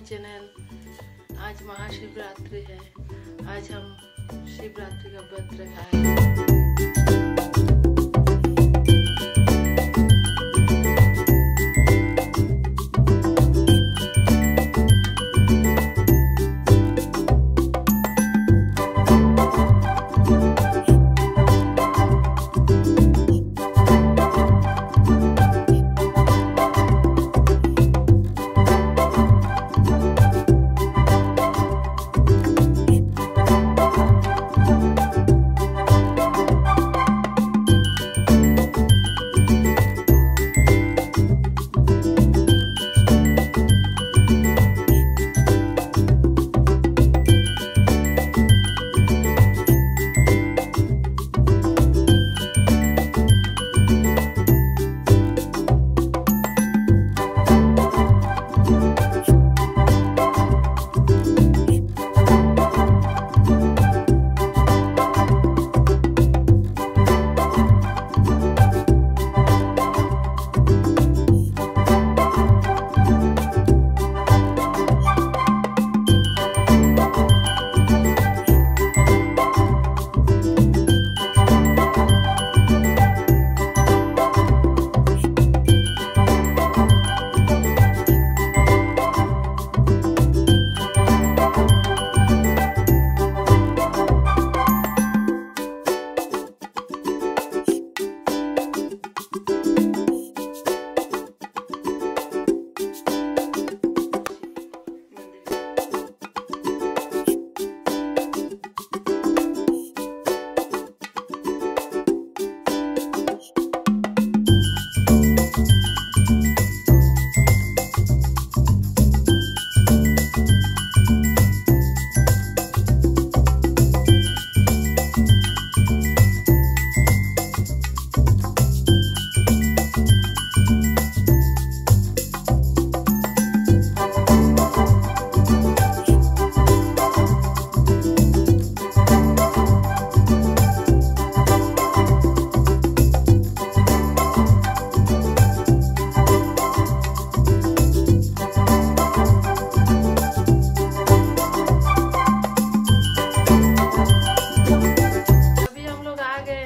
My channel. आज महाशिवरात्रि है। आज हम शिवरात्रि का व्रत रखा है।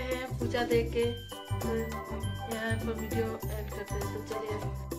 हैं पूजा दे के तो यहाँ पर वीडियो एड करते हैं। तो चलिए।